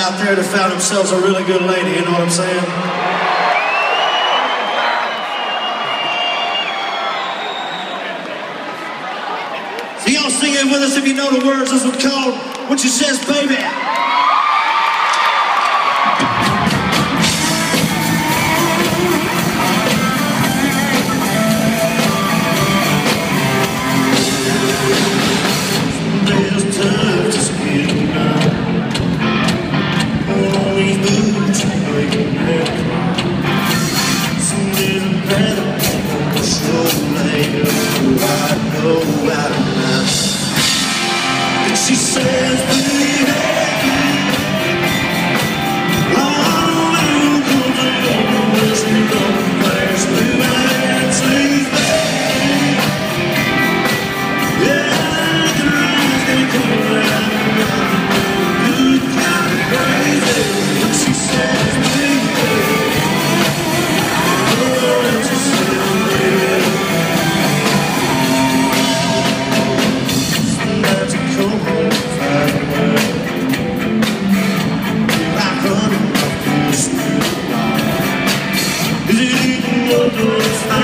out there that found themselves a really good lady, you know what I'm saying? So y'all sing it with us if you know the words. This one's called When She Says Baby. There's time to spend you I know I'm. And she says. Senhor dos